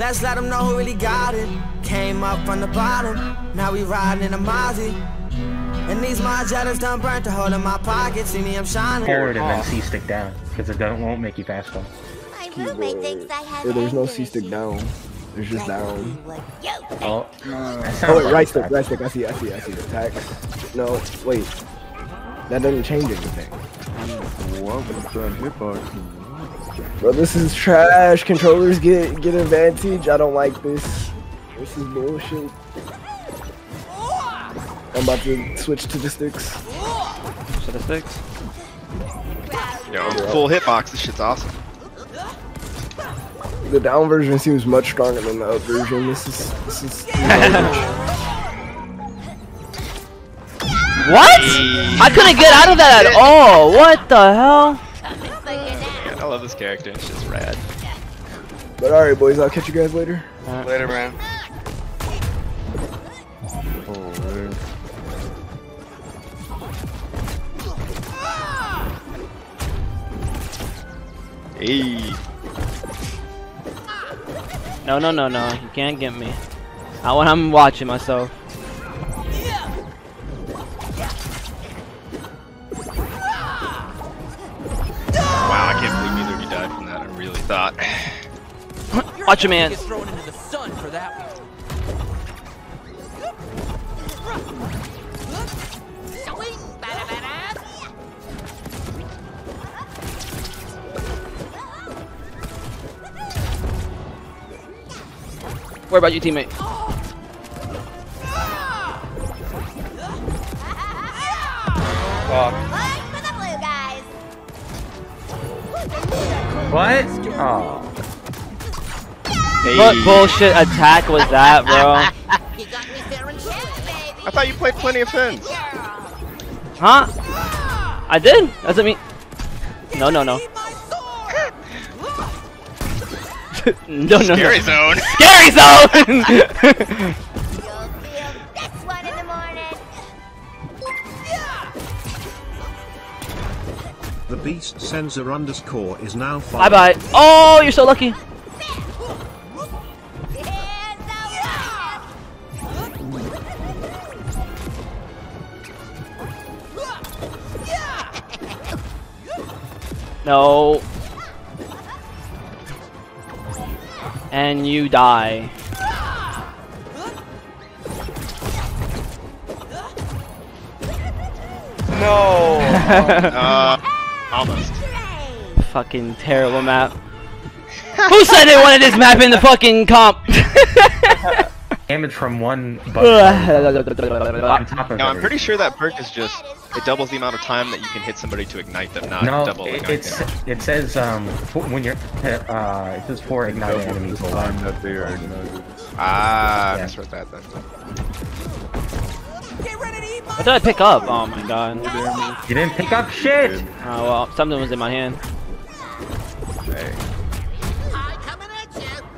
Let's let them know who really got it. Came up from the bottom, now we riding in a Mozzie. And these Margielas done burnt a hole in my pocket. See me, I'm shining. Forward and then C stick down because it don't, won't make you faster. My roommate thinks I have Yeah, there's no C stick down. There's just down. Oh, Oh wait, right stick, right stick. I see, I see, I see. Attacks. No, wait. That doesn't change anything. What was the hitbox? Bro, this is trash. Controllers get get advantage. I don't like this. This is bullshit. I'm about to switch to the sticks. To the sticks. Yo, full hitbox. This shit's awesome. The down version seems much stronger than the up version. This is this is. What? I couldn't get out of that at all. What the hell? Yeah, I love this character. It's just rad. but alright, boys. I'll catch you guys later. Later, man. Oh, man. Hey. No, no, no, no. You can't get me. Not when I'm watching myself. That. I. Watch your man. thrown into the sun for that one. What about you, teammate? for What? Oh. What bullshit attack was that, bro? You got me fair and baby. I thought you played plenty of Finns. Huh? I did? Doesn't mean. No, no, no. no, no, Scary zone. Scary zone! beast sensor underscore is now bye bye. Oh, you're so lucky. Here's the one. No. And you die. No. uh, almost. Fucking terrible map. Who said they wanted this map in the fucking comp? Damage from one bug on No, I'm pretty sure that perk is just it doubles the amount of time that you can hit somebody to ignite them, not No, double it, ignite it's them. it says um f- when you're uh it says four ignited enemies the alive. time that they are ignited. Ah, I Yeah. misread that then. What did I pick up? Oh my god. You didn't pick up shit. Oh well, something was in my hand. Hey.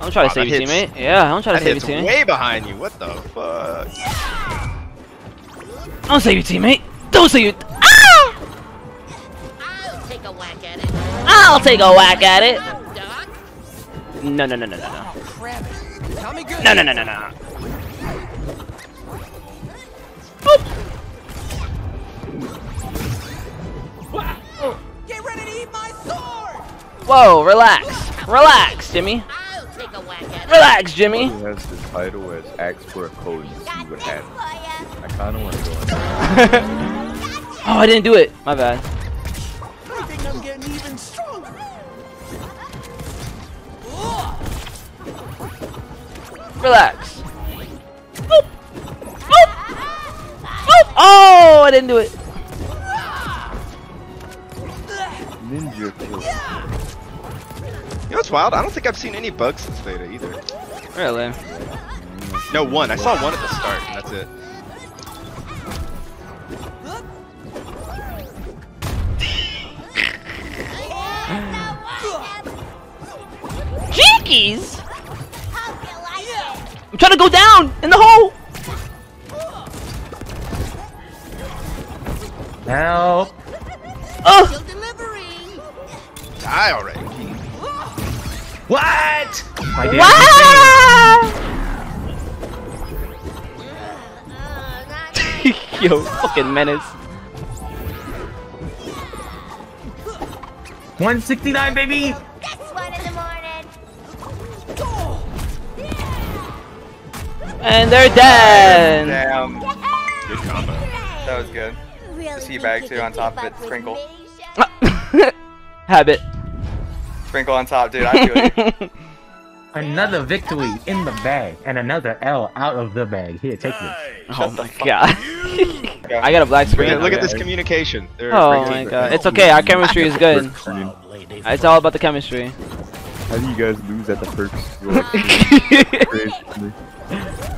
I'm trying Wow, to save that you, hits- teammate. Yeah, I'm trying That to save you, hits teammate. way behind you. What the fuck? Don't save you, teammate. Don't save you. Ah! I'll take a whack at it. I'll take a whack at it. No, no, no, no, no, no. Crap it. Tell me good. No, no, no, no, no. Get Whoa, relax. Relax, Jimmy. I'll take a whack at it. Relax, Jimmy. He has the title as Ask for a Code and see Got what happens. I kinda wanna go in. Oh, I didn't do it. My bad. I think I'm getting even stronger. Relax. Boop. Boop. Boop. Oh, I didn't do it. What's wild? I don't think I've seen any bugs since beta either. Really? No, one. I saw one at the start, and that's it. Jinkies! Hope you like it. I'm trying to go down in the hole. Help! Oh, Still delivering. Die already. What? My dude. Wow! Not Yo, fucking menace. 169, baby. this one in the morning. And they're dead. Damn, Good combo. that was good. Really Sea think bag too on top of it, up sprinkle. Habit. Sprinkle on top, dude. I feel you. Another victory in the bag, and another L out of the bag. Here, take this. oh my god. I got a black Look screen. at, look at this communication. They're Oh my god. It's okay, our chemistry is good. It's all about the chemistry. How do you guys lose at the first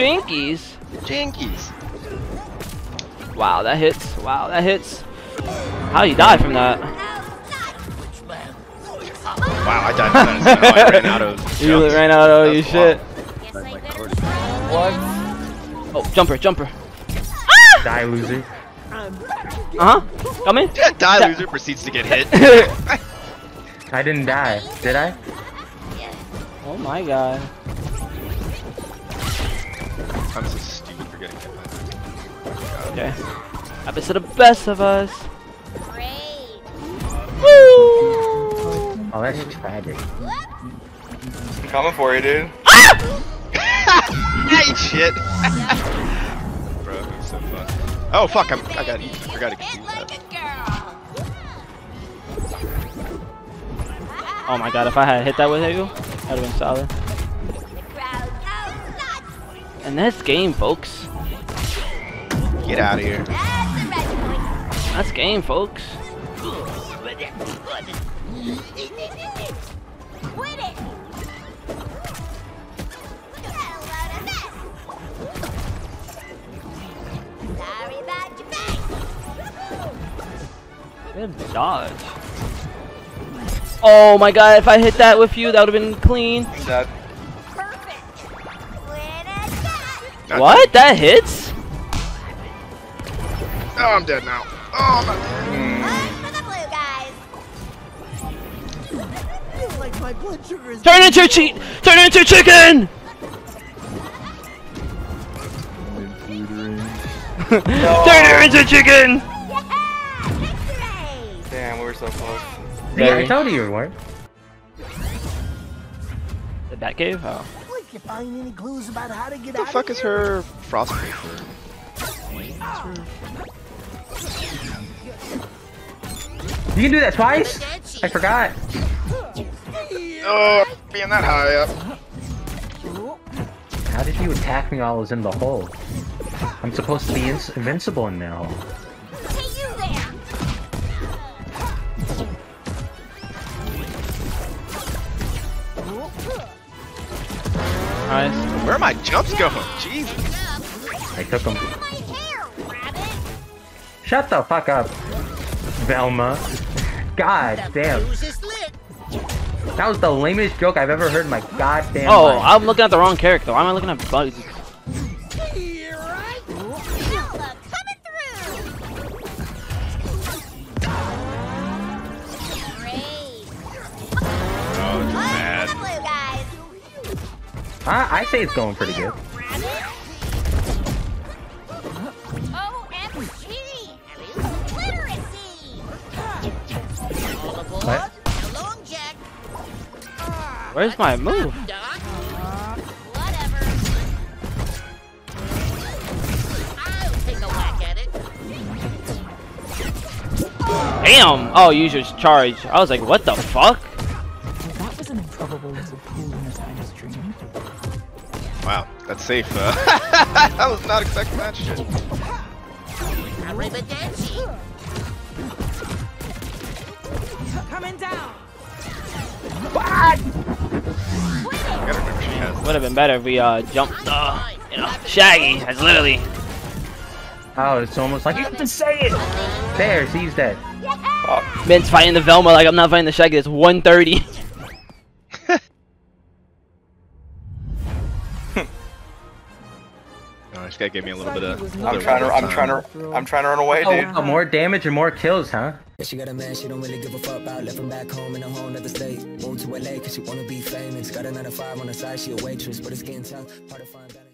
Jinkies. Jinkies. Jinkies. Wow, that hits. Wow, that hits. How you die from that? Wow, I died from that. as. I ran out of. You jumps. ran out of your shit. Guess I better try. Oh, jumper, jumper. Die, loser. Uh huh. Come in. Yeah, die loser proceeds to get hit. I didn't die, did I? oh my god. I'm so stupid for getting hit by that. Okay. Happens to the best of us. Great. Woo! Oh, that's tragic. Coming for you, dude. Ah! Hey, shit. Bro, it was so fun. Oh fuck! I'm, I got. I forgot to Hit keep that. Oh my god, if I had hit that with you, that'd have been solid. And that's game, folks. Get out of here. That's the red point. Game, folks. Quit it. Look at that load of mess. Sorry about your face. Good dodge. Oh my god, if I hit that with you, that would have been clean. That Not What? That hits? Oh, I'm dead now. Oh, I'm not dead. One hmm. for the blue guys. Turn into a cheat! Turn into a chicken! Turn her into a chicken! Yeah! Damn, we were so close. See, I told you you weren't. The oh. Bat cave? Oh. What the fuck is her frostbreaker? You can do that twice? I forgot. Oh, being that high up. How did you attack me while I was in the hole? I'm supposed to be ins invincible in that hole. Nice. Where are my jumps going? Jesus. I took him. My hair, rabbit! Shut the fuck up, Velma. God damn. That was the lamest joke I've ever heard in my goddamn Oh, life. I'm looking at the wrong character. Why am I looking at Bugs? I, I say it's going pretty good. Rabbit! OMG! Literacy! What? Where's my move? Whatever. I'll take a whack at it. Damn! Oh, use your charge. I was like, what the fuck? Wow, safe. Uh, I was not expecting that shit. Coming down! I gotta remember she has. Would have been better if we uh jumped. Uh, you know, Shaggy has literally. Oh, it's almost like you have to say it. There, he's dead. Yeah! Man's fighting the Velma like I'm not fighting the Shaggy. It's 130. this guy gave me a little bit of. I'm trying to. I'm trying to. I'm trying to run away, dude. Oh, more damage and more kills, huh? She got a man she don't really give a fuck about. Left him back home in a whole nother state. Moved to LA cause she wanna be famous. Got another five on the side, she a waitress, but it's getting tough. Hard to find balance.